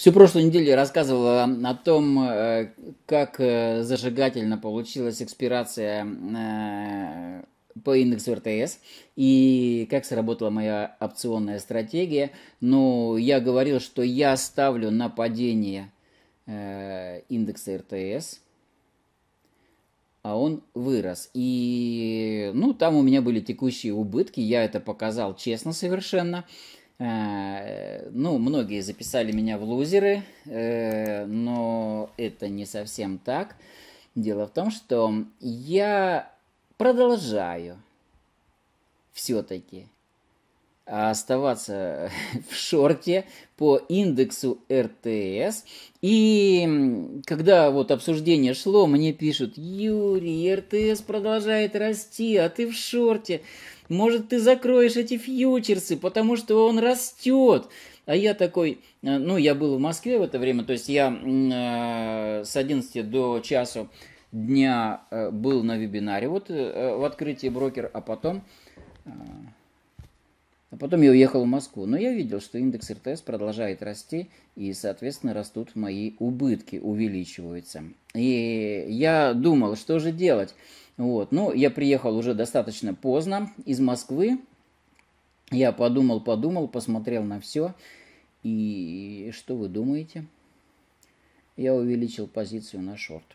Всю прошлую неделю рассказывала о том, э, как э, зажигательно получилась экспирация э, по индексу РТС и как сработала моя опционная стратегия. Но я говорил, что я ставлю на падение индекса РТС, а он вырос. И ну, там у меня были текущие убытки, я это показал честно совершенно. Э, ну, многие записали меня в лузеры, э, но это не совсем так. Дело в том, что я продолжаю все-таки оставаться в шорте по индексу РТС. И когда вот обсуждение шло, мне пишут, Юрий, РТС продолжает расти, а ты в шорте. Может, ты закроешь эти фьючерсы, потому что он растет. А я такой, э, ну, я был в Москве в это время, то есть я э, с 11 до часу дня э, был на вебинаре вот в открытии брокер, а потом, а потом я уехал в Москву. Но я видел, что индекс РТС продолжает расти, и, соответственно, растут мои убытки, увеличиваются. И я думал, что же делать. Вот. Ну, я приехал уже достаточно поздно из Москвы. Я подумал, подумал, посмотрел на все. И что вы думаете? Я увеличил позицию на шорт.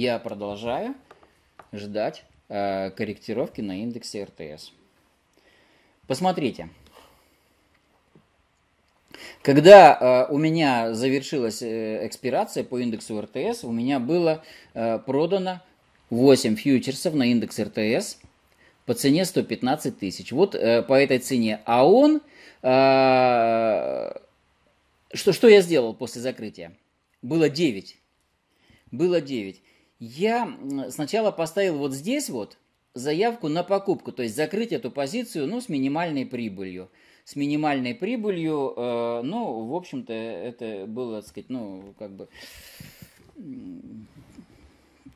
Я продолжаю ждать э, корректировки на индексе РТС. Посмотрите, когда э, у меня завершилась э, экспирация по индексу РТС, у меня было э, продано 8 фьючерсов на индекс РТС по цене 115 тысяч. Вот э, по этой цене. А он... Э, что, что я сделал после закрытия? Было 9. Было 9. Я сначала поставил вот здесь вот заявку на покупку, то есть закрыть эту позицию ну, с минимальной прибылью с минимальной прибылью. Э, ну, в общем-то, это было, так сказать, ну, как бы...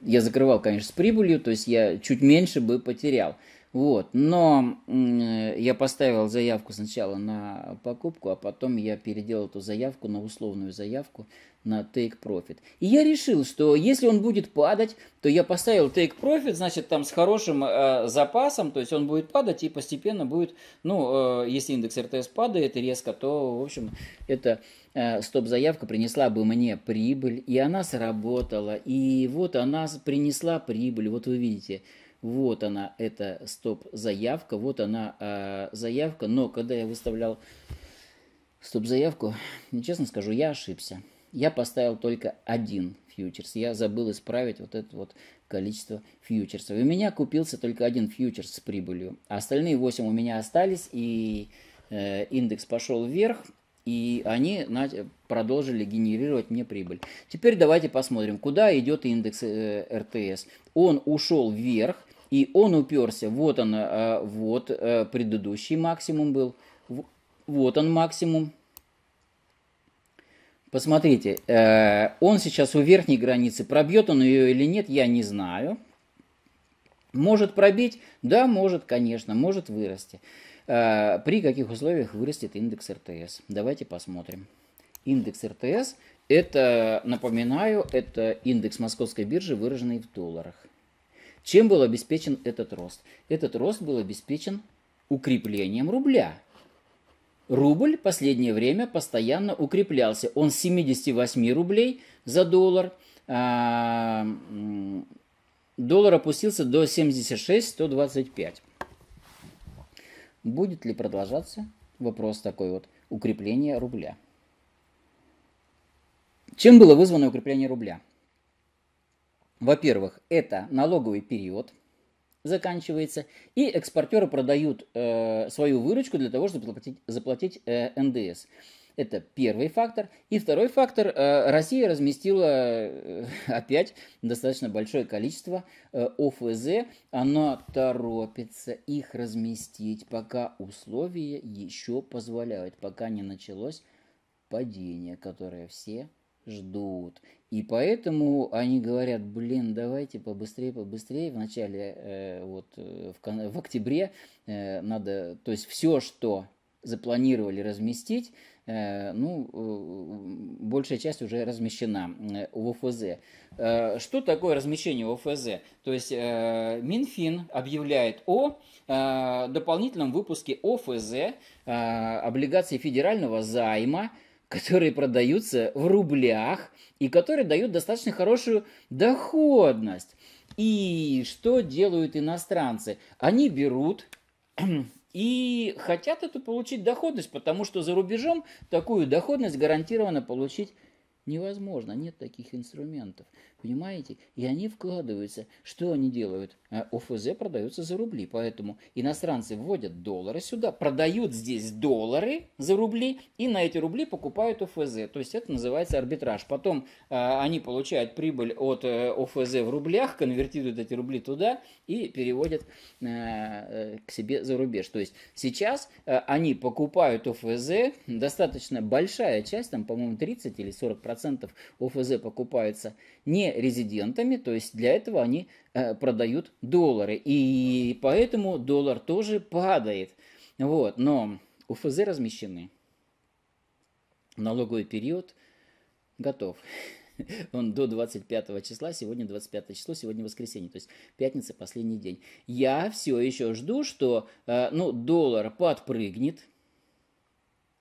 Я закрывал, конечно, с прибылью, то есть я чуть меньше бы потерял. Вот, но я поставил заявку сначала на покупку, а потом я переделал эту заявку на условную заявку на take profit. И я решил, что если он будет падать, то я поставил take profit, значит, там с хорошим э, запасом, то есть он будет падать и постепенно будет, ну, э, если индекс РТС падает резко, то, в общем, эта э, стоп-заявка принесла бы мне прибыль, и она сработала, и вот она принесла прибыль, вот вы видите, вот она, эта стоп-заявка, вот она э, заявка, но когда я выставлял стоп-заявку, честно скажу, я ошибся. Я поставил только один фьючерс. Я забыл исправить вот это вот количество фьючерсов. У меня купился только один фьючерс с прибылью. А остальные 8 у меня остались, и э, индекс пошел вверх, и они продолжили генерировать мне прибыль. Теперь давайте посмотрим, куда идет индекс э, РТС. Он ушел вверх, и он уперся, вот он, э, вот э, предыдущий максимум был, вот он максимум. Посмотрите, э, он сейчас у верхней границы, пробьет он ее или нет, я не знаю. Может пробить? Да, может, конечно, может вырасти. При каких условиях вырастет индекс РТС? Давайте посмотрим. Индекс РТС, это, напоминаю, это индекс московской биржи, выраженный в долларах. Чем был обеспечен этот рост? Этот рост был обеспечен укреплением рубля. Рубль последнее время постоянно укреплялся. Он с 78 рублей за доллар. А, доллар опустился до 76-125. Будет ли продолжаться вопрос такой вот укрепление рубля? Чем было вызвано укрепление рубля? Во-первых, это налоговый период заканчивается, и экспортеры продают э, свою выручку для того, чтобы заплатить, заплатить э, НДС. Это первый фактор. И второй фактор. Э, Россия разместила э, опять достаточно большое количество э, ОФЗ. Она торопится их разместить, пока условия еще позволяют, пока не началось падение, которое все ждут. И поэтому они говорят, блин, давайте побыстрее, побыстрее. В начале, э, вот э, в, в октябре э, надо, то есть все, что запланировали разместить, э, ну, э, большая часть уже размещена в ОФЗ. Что такое размещение в ОФЗ? То есть Минфин объявляет о дополнительном выпуске ОФЗ, облигаций федерального займа, которые продаются в рублях и которые дают достаточно хорошую доходность. И что делают иностранцы? Они берут и хотят эту получить доходность, потому что за рубежом такую доходность гарантированно получить невозможно, нет таких инструментов. Понимаете? И они вкладываются. Что они делают? А ОФЗ продается за рубли. Поэтому иностранцы вводят доллары сюда, продают здесь доллары за рубли и на эти рубли покупают ОФЗ. То есть это называется арбитраж. Потом э, они получают прибыль от э, ОФЗ в рублях, конвертируют эти рубли туда и переводят э, э, к себе за рубеж. То есть сейчас э, они покупают ОФЗ, достаточно большая часть, там, по-моему, 30 или 40 процентов ОФЗ покупается не резидентами, то есть для этого они э, продают доллары. И поэтому доллар тоже падает. Вот, но УФЗ размещены. Налоговый период готов. Он до 25 числа, сегодня 25 число, сегодня воскресенье, то есть пятница, последний день. Я все еще жду, что э, ну, доллар подпрыгнет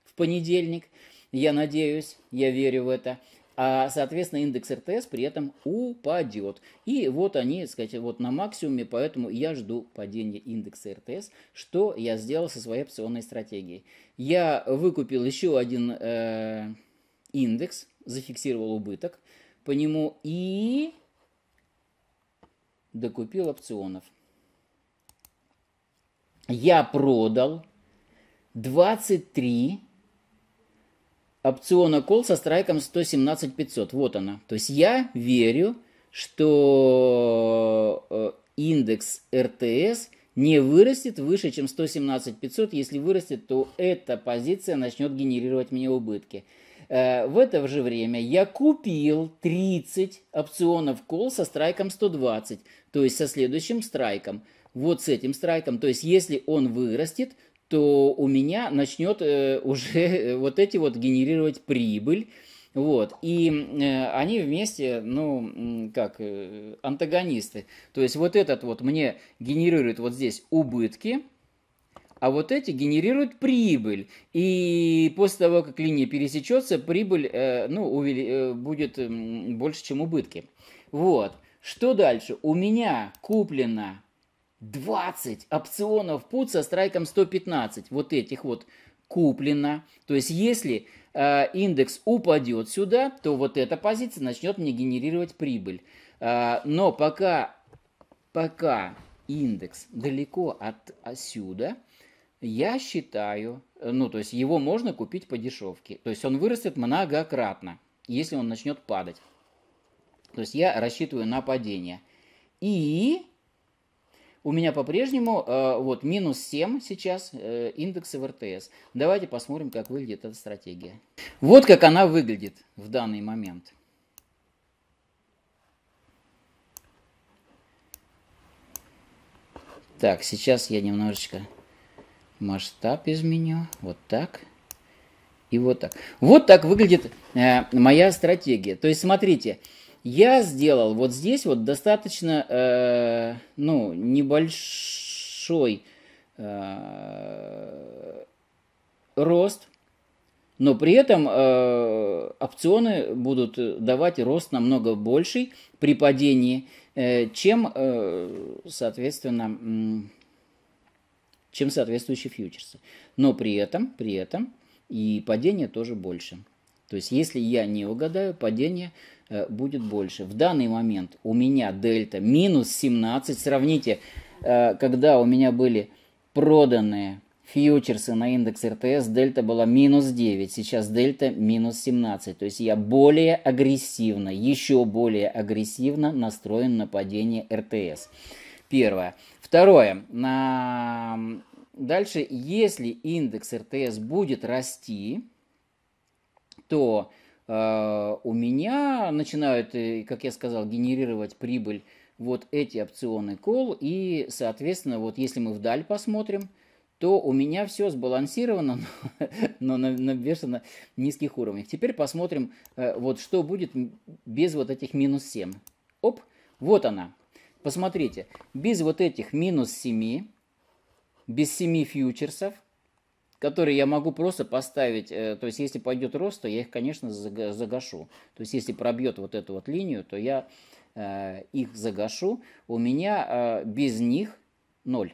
в понедельник, я надеюсь, я верю в это а, соответственно, индекс РТС при этом упадет. И вот они, сказать, вот на максимуме, поэтому я жду падения индекса РТС. Что я сделал со своей опционной стратегией? Я выкупил еще один э, индекс, зафиксировал убыток по нему и докупил опционов. Я продал 23 опциона кол со страйком 117 500. Вот она. То есть я верю, что э, индекс РТС не вырастет выше, чем 117 500. Если вырастет, то эта позиция начнет генерировать мне убытки. Э, в это же время я купил 30 опционов кол со страйком 120, то есть со следующим страйком. Вот с этим страйком. То есть если он вырастет, то у меня начнет э, уже э, вот эти вот генерировать прибыль. Вот, и э, они вместе, ну, как, э, антагонисты. То есть вот этот вот мне генерирует вот здесь убытки, а вот эти генерируют прибыль. И после того, как линия пересечется, прибыль, э, ну, увели, э, будет э, больше, чем убытки. Вот. Что дальше? У меня куплено 20 опционов пут со страйком 115, вот этих вот куплено. То есть если э, индекс упадет сюда, то вот эта позиция начнет мне генерировать прибыль. Э, но пока, пока индекс далеко от отсюда, я считаю, ну то есть его можно купить по дешевке. То есть он вырастет многократно, если он начнет падать. То есть я рассчитываю на падение. И у меня по-прежнему э, вот минус 7 сейчас э, индексы в РТС. Давайте посмотрим, как выглядит эта стратегия. Вот как она выглядит в данный момент. Так, сейчас я немножечко масштаб изменю. Вот так. И вот так. Вот так выглядит э, моя стратегия. То есть, смотрите, я сделал вот здесь вот достаточно, э, ну, небольшой э, рост, но при этом э, опционы будут давать рост намного больший при падении, э, чем, э, соответственно, чем соответствующие фьючерсы. Но при этом, при этом и падение тоже больше. То есть, если я не угадаю, падение будет больше. В данный момент у меня дельта минус 17. Сравните, э, когда у меня были проданные фьючерсы на индекс РТС, дельта была минус 9, сейчас дельта минус 17. То есть я более агрессивно, еще более агрессивно настроен на падение РТС. Первое. Второе. На... Дальше, если индекс РТС будет расти, то э, у меня начинают, э, как я сказал, генерировать прибыль вот эти опционы call, и, соответственно, вот если мы вдаль посмотрим, то у меня все сбалансировано, но, на, на бешено низких уровнях. Теперь посмотрим, э, вот что будет без вот этих минус 7. Оп, вот она. Посмотрите, без вот этих минус 7, без 7 фьючерсов, которые я могу просто поставить, э, то есть если пойдет рост, то я их, конечно, загашу. То есть если пробьет вот эту вот линию, то я э, их загашу. У меня э, без них 0.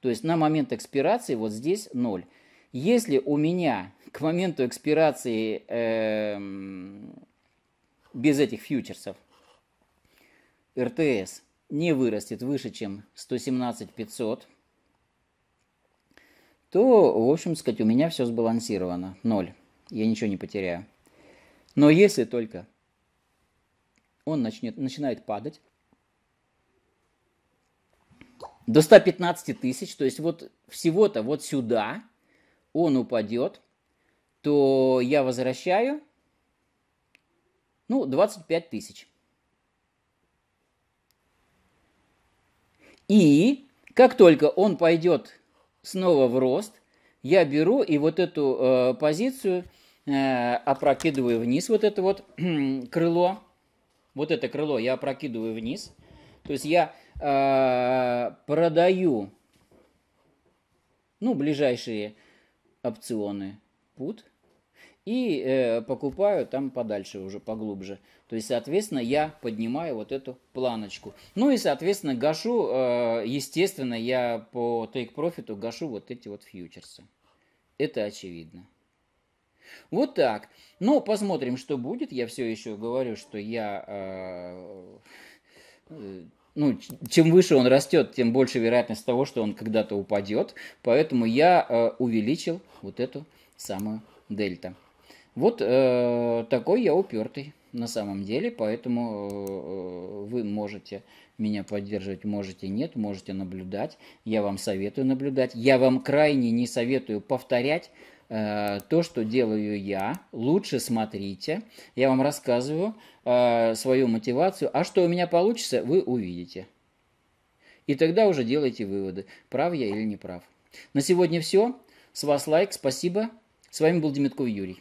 То есть на момент экспирации вот здесь 0. Если у меня к моменту экспирации э, без этих фьючерсов РТС не вырастет выше, чем 117 500, то, в общем сказать, у меня все сбалансировано. Ноль. Я ничего не потеряю. Но если только он начнет, начинает падать до 115 тысяч, то есть вот всего-то вот сюда он упадет, то я возвращаю, ну, 25 тысяч. И как только он пойдет снова в рост, я беру и вот эту э, позицию э, опрокидываю вниз, вот это вот крыло, вот это крыло я опрокидываю вниз, то есть я э, продаю, ну, ближайшие опционы put, и э, покупаю там подальше уже, поглубже. То есть, соответственно, я поднимаю вот эту планочку. Ну и, соответственно, гашу, э, естественно, я по take profit гашу вот эти вот фьючерсы. Это очевидно. Вот так. Ну, посмотрим, что будет. Я все еще говорю, что я... Э, э, ну, чем выше он растет, тем больше вероятность того, что он когда-то упадет. Поэтому я э, увеличил вот эту самую дельта. Вот э, такой я упертый на самом деле, поэтому э, вы можете меня поддерживать, можете нет, можете наблюдать. Я вам советую наблюдать. Я вам крайне не советую повторять э, то, что делаю я. Лучше смотрите. Я вам рассказываю э, свою мотивацию. А что у меня получится, вы увидите. И тогда уже делайте выводы, прав я или не прав. На сегодня все. С вас лайк, спасибо. С вами был Демитков Юрий.